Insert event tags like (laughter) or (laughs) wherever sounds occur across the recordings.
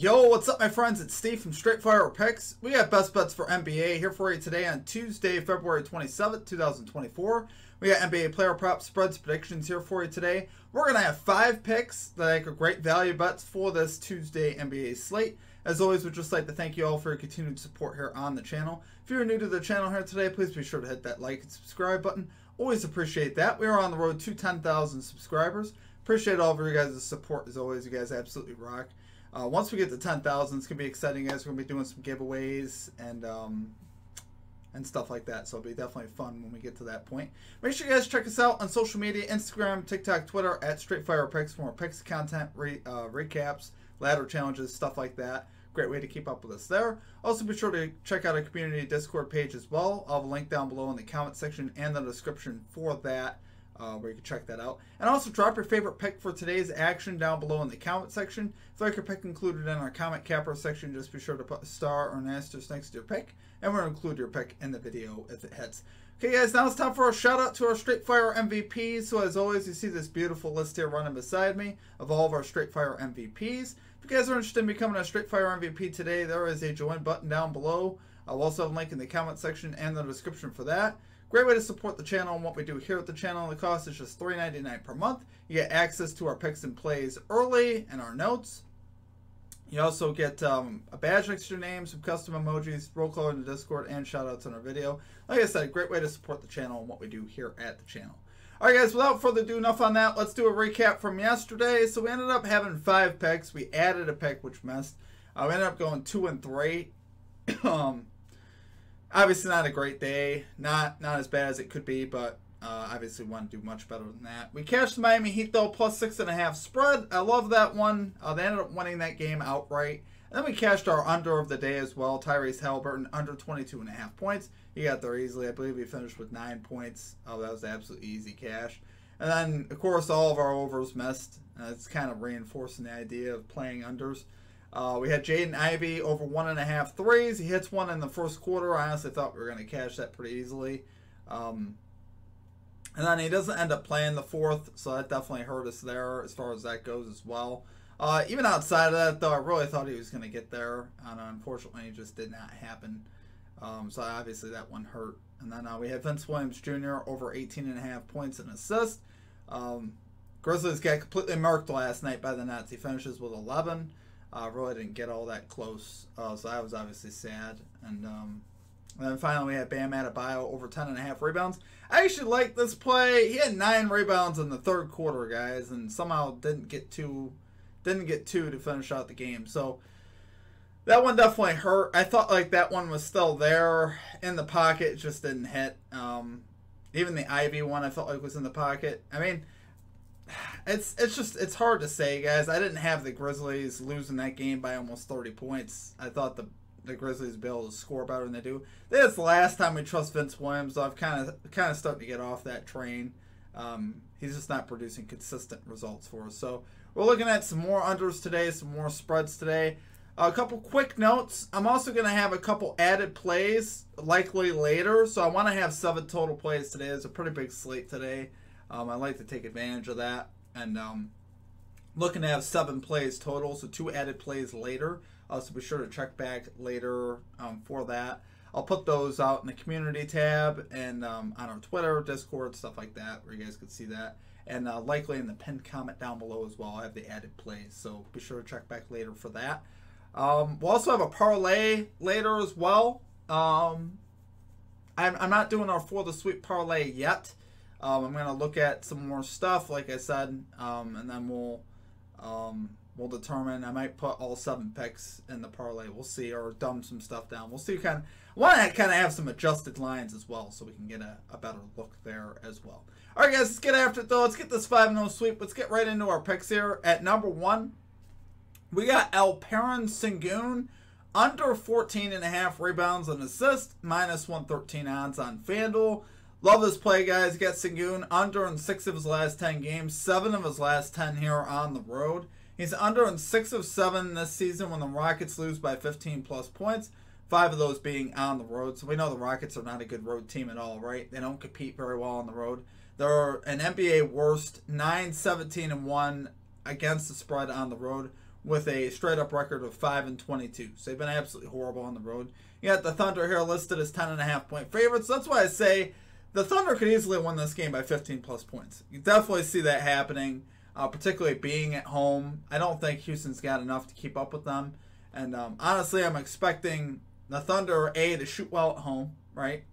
Yo, what's up, my friends? It's Steve from Straight Fire Picks. We got best bets for NBA here for you today on Tuesday, February 27th, 2024. We got NBA player props, spreads, predictions here for you today. We're going to have five picks that are great value bets for this Tuesday NBA slate. As always, we'd just like to thank you all for your continued support here on the channel. If you're new to the channel here today, please be sure to hit that like and subscribe button. Always appreciate that. We are on the road to 10,000 subscribers. Appreciate all of your guys' support as always. You guys absolutely rock. Uh, once we get to 10,000, it's going to be exciting, guys. We're going to be doing some giveaways and um, and stuff like that. So it'll be definitely fun when we get to that point. Make sure you guys check us out on social media, Instagram, TikTok, Twitter, at Straight Fire Picks for more picks content, re, uh, recaps, ladder challenges, stuff like that. Great way to keep up with us there. Also, be sure to check out our community Discord page as well. I'll have a link down below in the comment section and the description for that uh, where you can check that out. And also drop your favorite pick for today's action down below in the comment section. If you like your pick included in our comment capper section, just be sure to put a star or an asterisk next to your pick, and we'll include your pick in the video if it hits. Okay, guys, now it's time for a shout out to our Straight Fire MVPs. So, as always, you see this beautiful list here running beside me of all of our Straight Fire MVPs. If you guys are interested in becoming a Straight Fire MVP today, there is a join button down below. I'll also have a link in the comment section and the description for that. Great way to support the channel and what we do here at the channel. The cost is just $3.99 per month. You get access to our picks and plays early and our notes. You also get um, a badge next to your name, some custom emojis, roll call in the Discord, and shoutouts on our video. Like I said, a great way to support the channel and what we do here at the channel. Alright guys, without further ado, enough on that. Let's do a recap from yesterday. So we ended up having five picks. We added a pick, which missed. Uh, we ended up going two and three. (coughs) um, obviously not a great day. Not not as bad as it could be, but uh, obviously want to do much better than that. We cashed the Miami Heat though, plus six and a half spread. I love that one. Uh, they ended up winning that game outright. And then we cashed our under of the day as well. Tyrese Halliburton under 22 and a half points. He got there easily. I believe he finished with nine points. Oh, that was absolutely easy cash. And then, of course, all of our overs missed. Uh, it's kind of reinforcing the idea of playing unders. Uh, we had Jaden Ivey over one and a half threes. He hits one in the first quarter. I honestly thought we were going to cash that pretty easily. Um, and then he doesn't end up playing the fourth, so that definitely hurt us there as far as that goes as well. Uh, even outside of that, though, I really thought he was going to get there, and unfortunately, it just did not happen. Um, so obviously that one hurt. And then uh, we had Vince Williams Jr. over 18 and a half points and assists. Um, Grizzlies got completely marked last night by the Nets. He finishes with 11. Uh, really didn't get all that close, uh, so I was obviously sad. And, um, and then finally we had Bam Adebayo over 10 and a half rebounds. I actually like this play. He had nine rebounds in the third quarter, guys, and somehow didn't get two, didn't get two to finish out the game. So that one definitely hurt. I thought like that one was still there in the pocket, just didn't hit. Um, even the Ivey one I felt like was in the pocket. I mean it's it's just it's hard to say, guys. I didn't have the Grizzlies losing that game by almost 30 points. I thought the the Grizzlies be able to score better than they do. This is the last time we trust Vince Williams. So I've kind of kind of starting to get off that train. Um, he's just not producing consistent results for us. So we're looking at some more unders today, some more spreads today. A couple quick notes. I'm also going to have a couple added plays likely later. So I want to have seven total plays today. It's a pretty big slate today. Um, I like to take advantage of that. And um, looking to have seven plays total, so two added plays later. Uh, so be sure to check back later um, for that. I'll put those out in the community tab and um, on our Twitter, Discord, stuff like that, where you guys can see that. And uh, likely in the pinned comment down below as well, I have the added plays. So be sure to check back later for that. Um, we'll also have a parlay later as well. Um, I'm, I'm not doing our for the sweep parlay yet. Um, I'm gonna look at some more stuff, like I said, um, and then we'll um, we'll determine. I might put all seven picks in the parlay. We'll see, or dumb some stuff down. We'll see. Kind of want to kind of have some adjusted lines as well, so we can get a, a better look there as well. All right, guys, let's get after it though. Let's get this five 0 sweep. Let's get right into our picks here. At number one, we got Alperen Sengun under 14 and a half rebounds and assists, minus 113 odds on FanDuel. Love this play, guys. Get Sengun under in six of his last 10 games, seven of his last 10 here on the road. He's under in six of seven this season when the Rockets lose by 15 plus points, five of those being on the road. So we know the Rockets are not a good road team at all, right? They don't compete very well on the road. They're an NBA worst 9 17 and 1 against the spread on the road, with a straight up record of 5 and 22. So they've been absolutely horrible on the road. You got the Thunder here listed as 10.5 point favorites. That's why I say the Thunder could easily win this game by 15 plus points. You definitely see that happening, uh, particularly being at home. I don't think Houston's got enough to keep up with them. And um, honestly, I'm expecting the Thunder, A, to shoot well at home, right?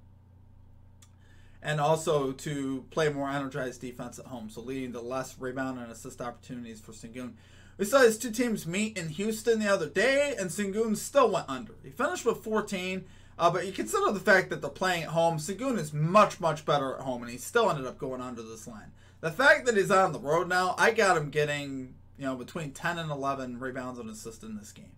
And also to play more energized defense at home, so leading to less rebound and assist opportunities for Sengun. We saw these two teams meet in Houston the other day, and Sengun still went under. He finished with 14, uh, but you consider the fact that they're playing at home. Sengun is much, much better at home, and he still ended up going under this line. The fact that he's on the road now, I got him getting you know between 10 and 11 rebounds and assists in this game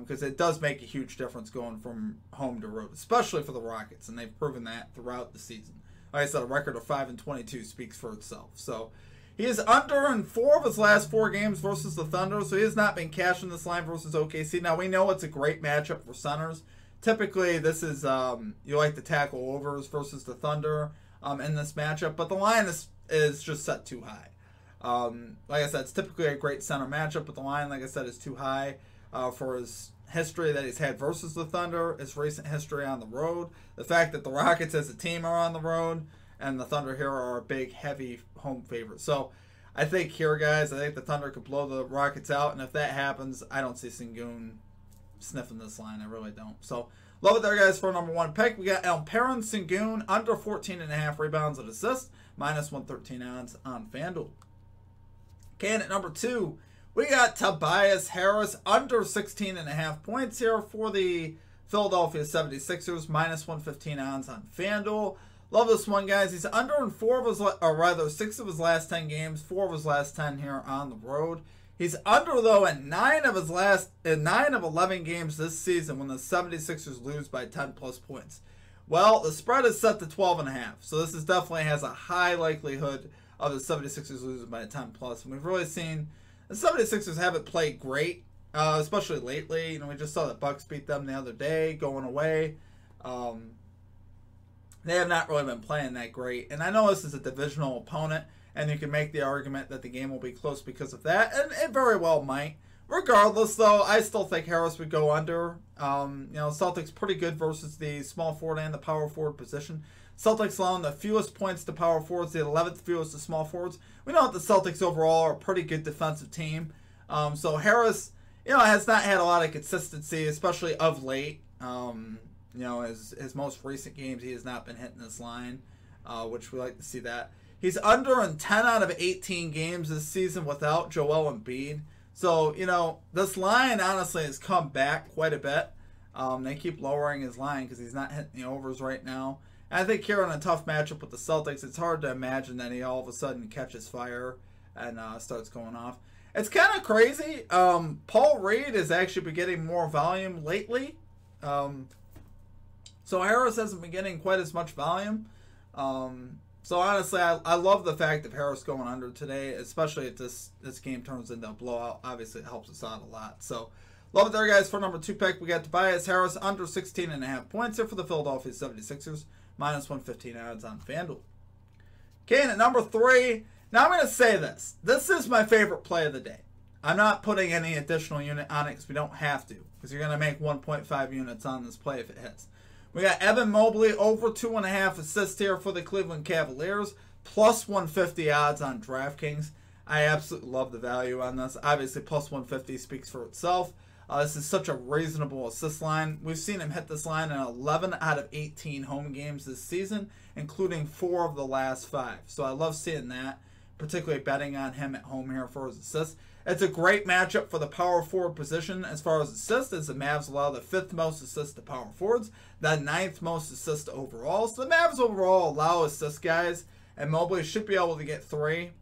because um, it does make a huge difference going from home to road, especially for the Rockets, and they've proven that throughout the season. Like I said, a record of five and twenty-two speaks for itself. So he is under in four of his last four games versus the Thunder, so he has not been cashing this line versus OKC. Now we know it's a great matchup for centers. Typically, this is um, you like to tackle overs versus the Thunder um, in this matchup, but the line is is just set too high. Um, like I said, it's typically a great center matchup, but the line, like I said, is too high uh, for his history that he's had versus the Thunder, his recent history on the road, the fact that the Rockets as a team are on the road, and the Thunder here are a big, heavy home favorite. So I think here, guys, I think the Thunder could blow the Rockets out, and if that happens, I don't see Sengun sniffing this line. I really don't. So love it there, guys, for number one pick. We got Alperen Sengun under 14 and a half rebounds and assists, minus 113 odds on FanDuel. Okay, at number two, we got Tobias Harris under 16 and a half points here for the Philadelphia 76ers, minus 115 odds on FanDuel. Love this one, guys. He's under in four of his, or rather, six of his last 10 games, four of his last 10 here on the road. He's under, though, in nine of his last, in nine of 11 games this season when the 76ers lose by 10 plus points. Well, the spread is set to 12 and a half, so this is definitely has a high likelihood of the 76ers losing by 10 plus. And we've really seen the 76ers haven't played great, uh, especially lately. You know, we just saw the Bucks beat them the other day, going away. Um, they have not really been playing that great. And I know this is a divisional opponent, and you can make the argument that the game will be close because of that, and it very well might. Regardless, though, I still think Harris would go under. Um, you know, Celtics pretty good versus the small forward and the power forward position. Celtics allowing the fewest points to power forwards, the 11th fewest to small forwards. We know that the Celtics overall are a pretty good defensive team. Um, so Harris, you know, has not had a lot of consistency, especially of late. Um, you know, his, his most recent games, he has not been hitting this line, uh, which we like to see that. He's under in 10 out of 18 games this season without Joel Embiid. So, you know, this line honestly has come back quite a bit. Um, they keep lowering his line because he's not hitting the overs right now. I think here in a tough matchup with the Celtics, it's hard to imagine that he all of a sudden catches fire and uh, starts going off. It's kind of crazy. Um, Paul Reed has actually been getting more volume lately. Um, so Harris hasn't been getting quite as much volume. Um, so honestly, I, I love the fact that Harris going under today, especially if this this game turns into a blowout. Obviously, it helps us out a lot. So love it there, guys. For number two pick, we got Tobias Harris under 16 and a half points here for the Philadelphia 76ers minus 115 odds on FanDuel. Okay, and at number three, now I'm going to say this. This is my favorite play of the day. I'm not putting any additional unit on it because we don't have to, because you're going to make 1.5 units on this play if it hits. We got Evan Mobley over two and a half assists here for the Cleveland Cavaliers, plus 150 odds on DraftKings. I absolutely love the value on this. Obviously, plus 150 speaks for itself. Uh, this is such a reasonable assist line. We've seen him hit this line in 11 out of 18 home games this season, including four of the last five. So I love seeing that, particularly betting on him at home here for his assists. It's a great matchup for the power forward position as far as assists, as the Mavs allow the fifth most assists to power forwards, the ninth most assists overall. So the Mavs overall allow assists guys, and Mobley should be able to get three.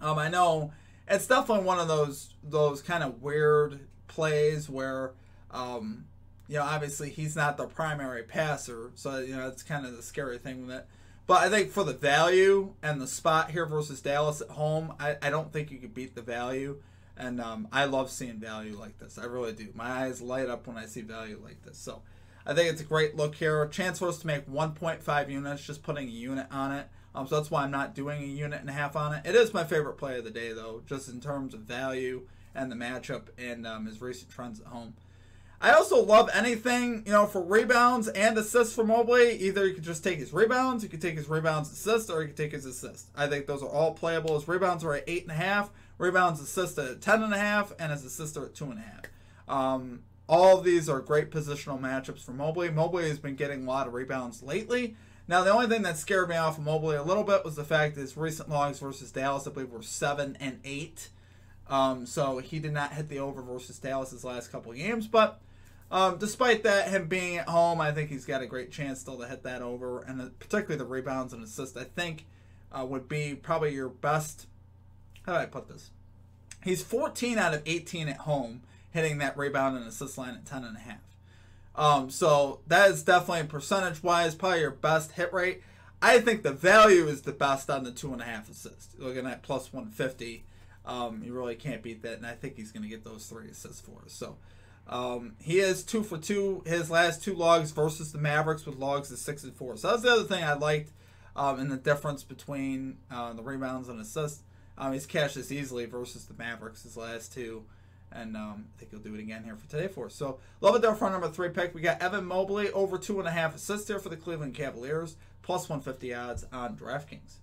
Um, I know it's definitely one of those those kind of weird plays where, um, you know, obviously he's not the primary passer, so you know it's kind of the scary thing with it. But I think for the value and the spot here versus Dallas at home, I, I don't think you could beat the value. And um, I love seeing value like this. I really do. My eyes light up when I see value like this. So I think it's a great look here. Chance for us to make 1.5 units, just putting a unit on it. Um, so that's why I'm not doing a unit and a half on it. It is my favorite play of the day, though, just in terms of value and the matchup and um, his recent trends at home. I also love anything, you know, for rebounds and assists for Mobley. Either you could just take his rebounds, you could take his rebounds assists, or you could take his assists. I think those are all playable. His rebounds are at eight and a half, rebounds assist at ten and a half, and his assists are at two and a half. Um, all of these are great positional matchups for Mobley. Mobley has been getting a lot of rebounds lately. Now, the only thing that scared me off of Mobley a little bit was the fact that his recent logs versus Dallas, I believe, were seven and eight. Um, so he did not hit the over versus Dallas his last couple games. But um, despite that, him being at home, I think he's got a great chance still to hit that over. And the, particularly the rebounds and assists, I think, uh, would be probably your best. How do I put this? He's 14 out of 18 at home hitting that rebound and assist line at 10 and a half. Um, so that is definitely percentage wise probably your best hit rate. I think the value is the best on the two and a half assists. Looking at plus 150, um, you really can't beat that, and I think he's going to get those three assists for us. So um, he is two for two. His last two logs versus the Mavericks with logs is six and four. So that's the other thing I liked um, in the difference between uh, the rebounds and assists. Um, he's cashed this easily versus the Mavericks his last two. And um, I think he'll do it again here for today for us. So, love it there for number three pick. We got Evan Mobley over two and a half assists here for the Cleveland Cavaliers, plus 150 odds on DraftKings.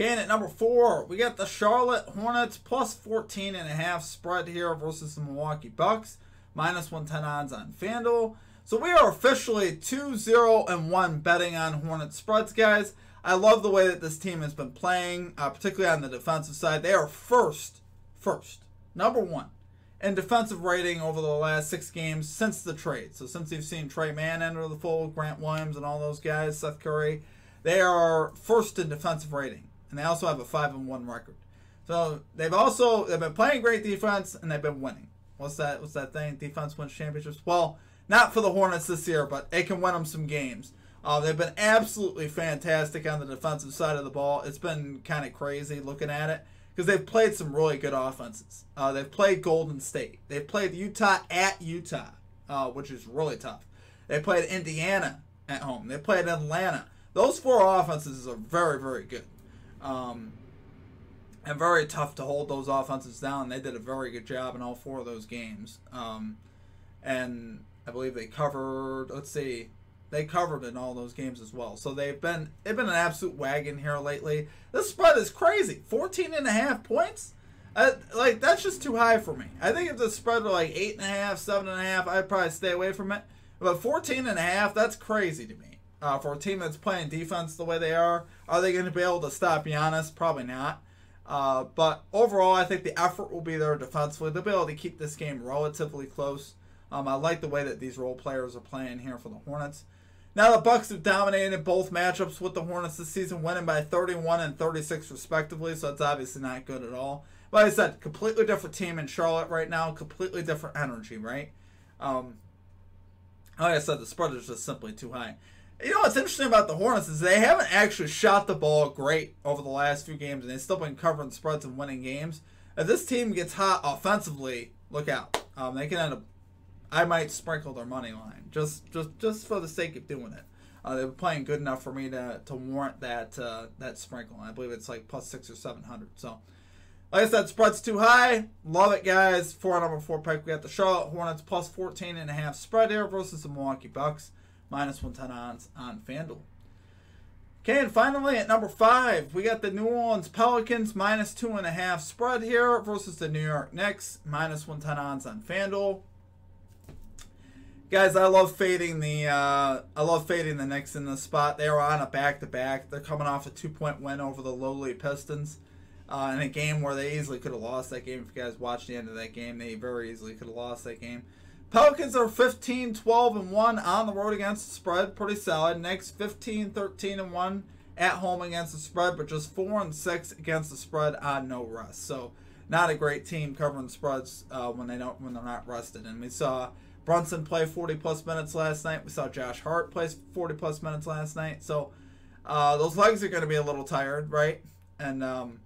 Okay, and at number four, we got the Charlotte Hornets plus 14 and a half spread here versus the Milwaukee Bucks, minus 110 odds on FanDuel. So we are officially 2 0 and 1 betting on Hornet spreads, guys. I love the way that this team has been playing, uh, particularly on the defensive side. They are first first, number one, in defensive rating over the last six games since the trade. So since you've seen Tre Mann enter the fold, Grant Williams, and all those guys, Seth Curry, they are first in defensive rating, and they also have a five and one record. So they've also they've been playing great defense and they've been winning. What's that? What's that thing? Defense wins championships. Well, not for the Hornets this year, but it can win them some games. Uh, they've been absolutely fantastic on the defensive side of the ball. It's been kind of crazy looking at it because they've played some really good offenses. Uh, they've played Golden State. They've played Utah at Utah, uh, which is really tough. They played Indiana at home. They played Atlanta. Those four offenses are very, very good. Um, and very tough to hold those offenses down. They did a very good job in all four of those games. Um, and I believe they covered, let's see, they covered in all those games as well. So they've been they've been an absolute wagon here lately. This spread is crazy. 14 and a half points. Uh, like that's just too high for me. I think if the spread were like eight and a half, seven and a half, I'd probably stay away from it. But 14 and a half, that's crazy to me. Uh, for a team that's playing defense the way they are, are they going to be able to stop Giannis? Probably not. Uh, but overall, I think the effort will be there defensively. They'll be able to keep this game relatively close. Um, I like the way that these role players are playing here for the Hornets. Now the Bucks have dominated both matchups with the Hornets this season, winning by 31 and 36 respectively. So it's obviously not good at all. But like I said, completely different team in Charlotte right now, completely different energy, right? Um, like I said, the spread is just simply too high. You know what's interesting about the Hornets is they haven't actually shot the ball great over the last few games, and they've still been covering spreads and winning games. If this team gets hot offensively, look out. Um, they can end up I might sprinkle their money line just just just for the sake of doing it. Uh, they were playing good enough for me to, to warrant that uh, that sprinkle. I believe it's like plus six or seven hundred. So, like I said, spread's too high. Love it, guys. Four number four pick. We got the Charlotte Hornets plus 14 and a half spread here versus the Milwaukee Bucks minus 110 odds on FanDuel. Okay, and finally at number five, we got the New Orleans Pelicans minus two and a half spread here versus the New York Knicks minus 110 odds on FanDuel. Guys, I love fading the uh, I love fading the Knicks in this spot. They are on a back to back. They're coming off a two point win over the lowly Pistons uh, in a game where they easily could have lost that game. If you guys watched the end of that game, they very easily could have lost that game. Pelicans are 15, 12, and 1 on the road against the spread. Pretty solid. Knicks 15, 13, and 1 at home against the spread, but just 4 and 6 against the spread on no rest. So not a great team covering spreads uh, when they don't when they're not rested. And we saw Brunson play 40 plus minutes last night. We saw Josh Hart play 40 plus minutes last night. So uh, those legs are going to be a little tired, right? And um,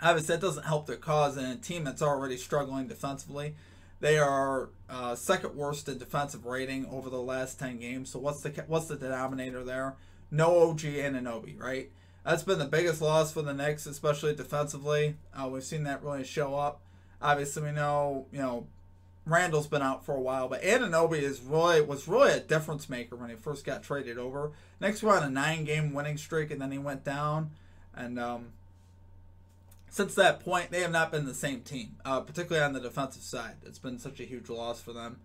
obviously, that doesn't help their cause in a team that's already struggling defensively. They are uh, second worst in defensive rating over the last 10 games. So what's the what's the denominator there? No OG and Anunoby, right? That's been the biggest loss for the Knicks, especially defensively. Uh, we've seen that really show up. Obviously, we know you know Randle's been out for a while, but Anunoby is really was really a difference maker when he first got traded over. Next, we're on a nine-game winning streak, and then he went down, and um, since that point, they have not been the same team, uh, particularly on the defensive side. It's been such a huge loss for them.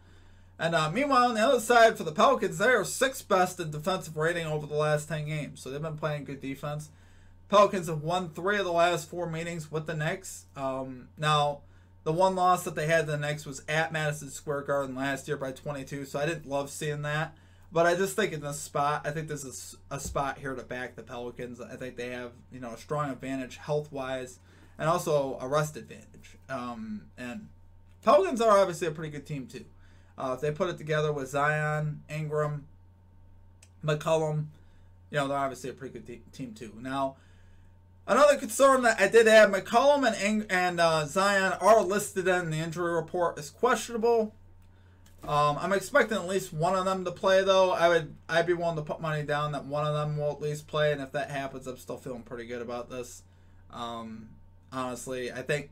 And uh, meanwhile, on the other side for the Pelicans, they are sixth best in defensive rating over the last 10 games. So they've been playing good defense. Pelicans have won three of the last four meetings with the Knicks. Um, now, the one loss that they had the Knicks was at Madison Square Garden last year by 22, so I didn't love seeing that. But I just think in this spot, I think this is a spot here to back the Pelicans. I think they have, you know, a strong advantage health wise and also a rest advantage. Um, and Pelicans are obviously a pretty good team too. Uh, if they put it together with Zion, Ingram, McCollum, you know they're obviously a pretty good team too. Now, another concern that I did have: McCollum and and uh, Zion are listed in the injury report as questionable. Um, I'm expecting at least one of them to play, though. I would I'd be willing to put money down that one of them will at least play, and if that happens, I'm still feeling pretty good about this. Um, honestly. I think,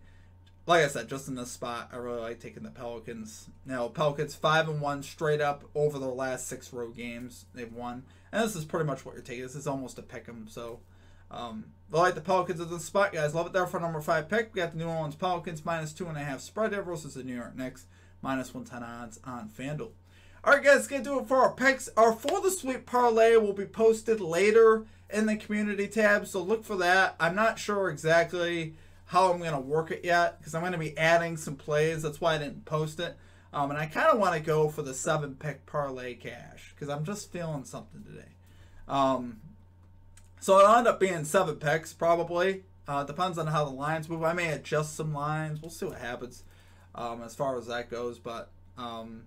like I said, just in this spot, I really like taking the Pelicans. Now, Pelicans five and one straight up over their last six road games they've won, and this is pretty much what you're taking. This is almost a pick 'em. So, um, I like the Pelicans in the spot, guys. Love it there for number five pick. We got the New Orleans Pelicans minus two and a half spread there versus the New York Knicks minus one ten odds on FanDuel. All right, guys, gonna do it for our picks. Our for the sweep parlay will be posted later in the community tab, so look for that. I'm not sure exactly how I'm going to work it yet because I'm going to be adding some plays. That's why I didn't post it. Um, and I kind of want to go for the seven pick parlay cash because I'm just feeling something today. Um, so it'll end up being seven picks probably. Uh, depends on how the lines move. I may adjust some lines. We'll see what happens um, as far as that goes. But um,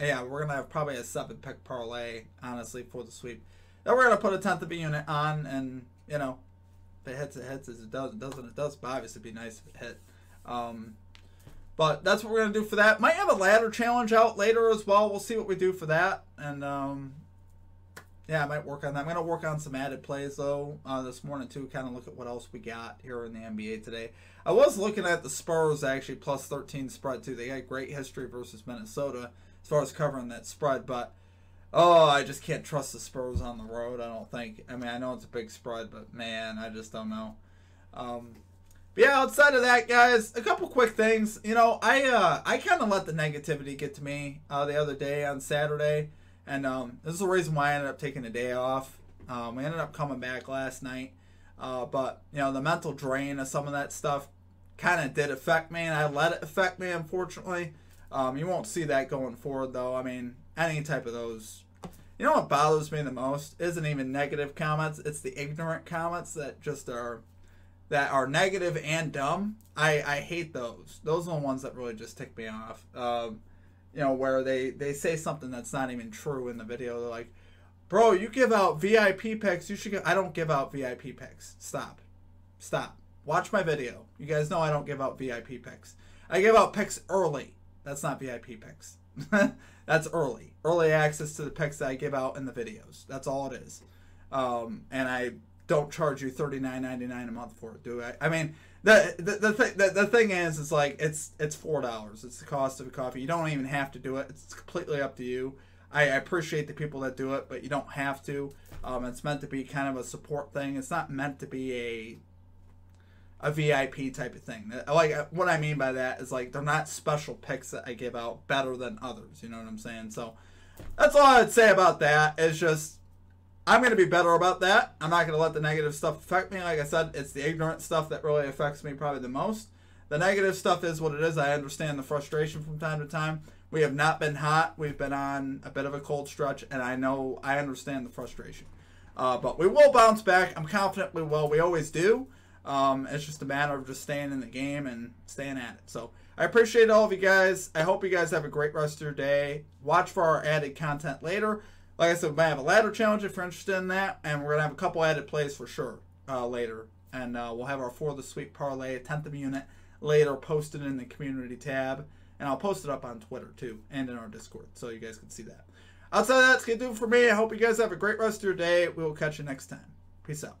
yeah, we're gonna have probably a seven pick parlay honestly for the sweep. Then we're gonna put a tenth of a unit on, and you know if it hits, it hits. As it does, it doesn't, it does. But obviously, it'd be nice if it hit. Um, but that's what we're gonna do for that. Might have a ladder challenge out later as well. We'll see what we do for that. And um, yeah, I might work on that. I'm gonna work on some added plays though uh, this morning too. Kind of look at what else we got here in the NBA today. I was looking at the Spurs actually plus 13 spread too. They got great history versus Minnesota as far as covering that spread, but Oh, I just can't trust the Spurs on the road. I don't think. I mean, I know it's a big spread, but man, I just don't know. Um, but yeah, outside of that, guys, a couple quick things. You know, I uh, I kind of let the negativity get to me uh, the other day on Saturday, and um, this is the reason why I ended up taking a day off. Um, we ended up coming back last night, uh, but you know, the mental drain of some of that stuff kind of did affect me, and I let it affect me. Unfortunately, um, you won't see that going forward, though. I mean, any type of those. You know what bothers me the most isn't even negative comments. It's the ignorant comments that just are that are negative and dumb. I I hate those. Those are the ones that really just tick me off. Um, you know where they they say something that's not even true in the video. They're like, "Bro, you give out VIP picks. You should get." I don't give out VIP picks. Stop, stop. Watch my video. You guys know I don't give out VIP picks. I give out picks early. That's not VIP picks. (laughs) That's early. Early access to the picks that I give out in the videos. That's all it is. Um, and I don't charge you thirty nine ninety nine a month for it, do I? I mean, the the the, th- the, the thing is, it's like it's it's four dollars. It's the cost of a coffee. You don't even have to do it. It's completely up to you. I, appreciate the people that do it, but you don't have to. Um, it's meant to be kind of a support thing. It's not meant to be a a VIP type of thing. Like what I mean by that is like they're not special picks that I give out better than others. You know what I'm saying? So that's all I'd say about that. Is just I'm going to be better about that. I'm not going to let the negative stuff affect me. Like I said, it's the ignorant stuff that really affects me probably the most. The negative stuff is what it is. I understand the frustration from time to time. We have not been hot. We've been on a bit of a cold stretch, and I know I understand the frustration. Uh, but we will bounce back. I'm confident we will. We always do. Um, it's just a matter of just staying in the game and staying at it. So I appreciate all of you guys. I hope you guys have a great rest of your day. Watch for our added content later. Like I said, we might have a ladder challenge if you're interested in that, and we're gonna have a couple added plays for sure uh, later. And uh, we'll have our for the sweep parlay, tenth of unit later posted in the community tab, and I'll post it up on Twitter too and in our Discord, so you guys can see that. Outside of that, that's gonna do it for me. I hope you guys have a great rest of your day. We will catch you next time. Peace out.